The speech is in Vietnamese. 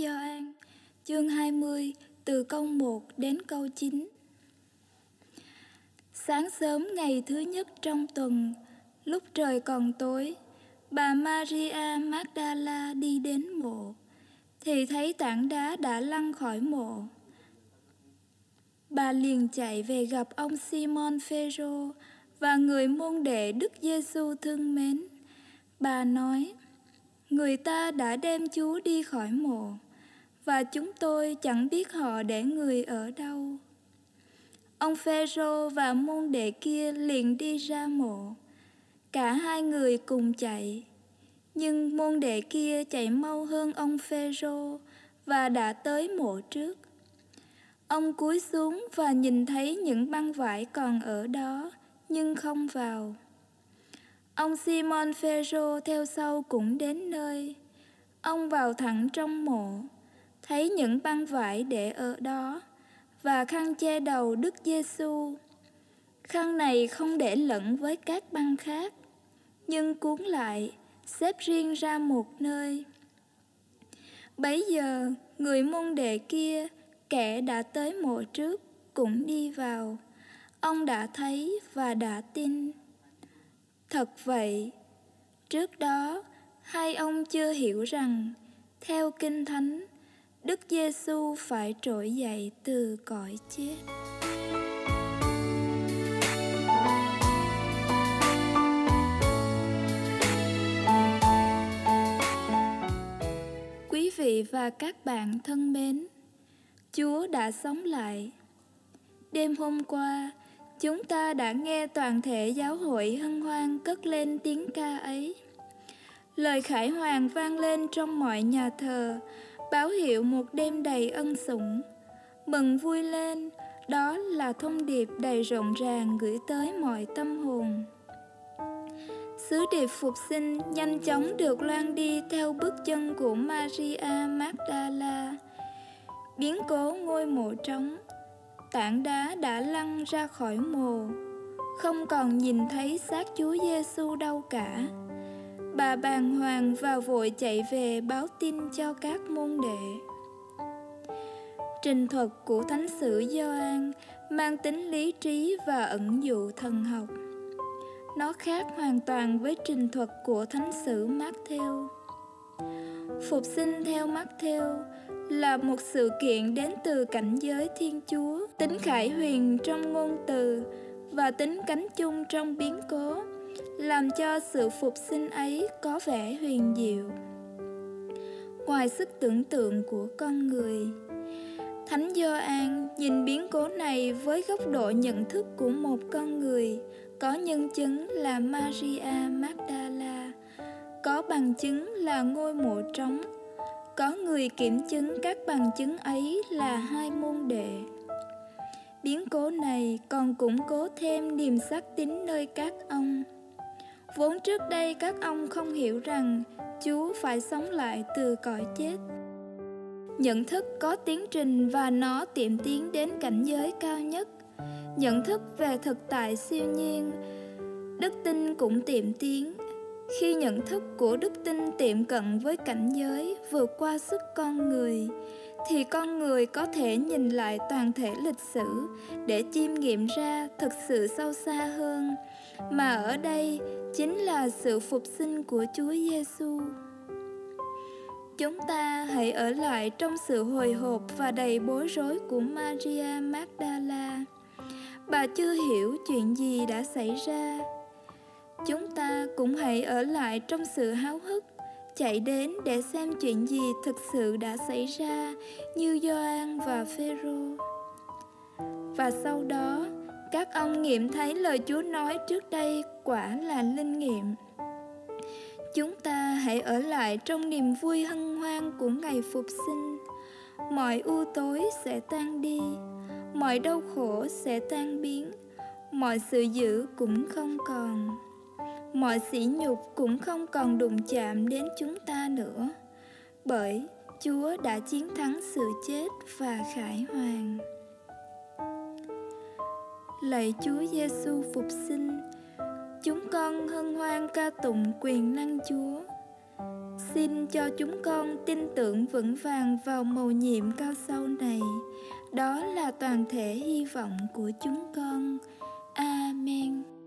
Do An, chương 20, từ câu 1 đến câu 9. Sáng sớm ngày thứ nhất trong tuần, lúc trời còn tối, bà Maria Magdala đi đến mộ, thì thấy tảng đá đã lăn khỏi mộ. Bà liền chạy về gặp ông Simon Phêrô và người môn đệ Đức Giêsu thương mến. Bà nói: Người ta đã đem chú đi khỏi mộ và chúng tôi chẳng biết họ để người ở đâu. Ông Phêrô và môn đệ kia liền đi ra mộ. Cả hai người cùng chạy, nhưng môn đệ kia chạy mau hơn ông Phêrô và đã tới mộ trước. Ông cúi xuống và nhìn thấy những băng vải còn ở đó, nhưng không vào. Ông Simon Phêrô theo sau cũng đến nơi. Ông vào thẳng trong mộ, thấy những băng vải để ở đó và khăn che đầu Đức Giêsu. Khăn này không để lẫn với các băng khác, nhưng cuốn lại, xếp riêng ra một nơi. Bấy giờ, người môn đệ kia, kẻ đã tới mộ trước, cũng đi vào. Ông đã thấy và đã tin. Thật vậy, trước đó, hai ông chưa hiểu rằng, theo Kinh Thánh, Đức Giêsu phải trỗi dậy từ cõi chết. Quý vị và các bạn thân mến, Chúa đã sống lại. Đêm hôm qua, chúng ta đã nghe toàn thể giáo hội hân hoan cất lên tiếng ca ấy. Lời khải hoàng vang lên trong mọi nhà thờ báo hiệu một đêm đầy ân sủng. Mừng vui lên, đó là thông điệp đầy rộng ràng gửi tới mọi tâm hồn. Sứ điệp phục sinh nhanh chóng được loan đi theo bước chân của Maria Magdala. Biến cố ngôi mộ trống, tảng đá đã lăn ra khỏi mồ, không còn nhìn thấy xác Chúa Giêsu đâu cả. Bà bàng hoàng và vội chạy về báo tin cho các môn đệ. Trình thuật của Thánh sử Gioan mang tính lý trí và ẩn dụ thần học. Nó khác hoàn toàn với trình thuật của Thánh sử Matthew. Phục sinh theo Matthew là một sự kiện đến từ cảnh giới Thiên Chúa, tính khải huyền trong ngôn từ và tính cánh chung trong biến cố làm cho sự phục sinh ấy có vẻ huyền diệu. Ngoài sức tưởng tượng của con người, thánh Gioan nhìn biến cố này với góc độ nhận thức của một con người có nhân chứng là Maria Magdala, có bằng chứng là ngôi mộ trống, có người kiểm chứng các bằng chứng ấy là hai môn đệ. Biến cố này còn củng cố thêm niềm xác tín nơi các ông. Vốn trước đây các ông không hiểu rằng Chúa phải sống lại từ cõi chết. Nhận thức có tiến trình và nó tiệm tiến đến cảnh giới cao nhất. Nhận thức về thực tại siêu nhiên, đức tin cũng tiệm tiến. Khi nhận thức của đức tin tiệm cận với cảnh giới vượt qua sức con người, thì con người có thể nhìn lại toàn thể lịch sử để chiêm nghiệm ra thực sự sâu xa hơn mà ở đây chính là sự phục sinh của Chúa Giêsu. Chúng ta hãy ở lại trong sự hồi hộp và đầy bối rối của Maria Magdala. Bà chưa hiểu chuyện gì đã xảy ra. Chúng ta cũng hãy ở lại trong sự háo hức, chạy đến để xem chuyện gì thực sự đã xảy ra như Gioan và Phêrô. Và sau đó, các ông nghiệm thấy lời Chúa nói trước đây quả là linh nghiệm. Chúng ta hãy ở lại trong niềm vui hân hoan của ngày phục sinh. Mọi u tối sẽ tan đi, mọi đau khổ sẽ tan biến, mọi sự dữ cũng không còn. Mọi sỉ nhục cũng không còn đụng chạm đến chúng ta nữa, bởi Chúa đã chiến thắng sự chết và khải hoàn lạy Chúa Giêsu phục sinh. Chúng con hân hoan ca tụng quyền năng Chúa. Xin cho chúng con tin tưởng vững vàng vào mầu nhiệm cao sâu này đó là toàn thể hy vọng của chúng con Amen.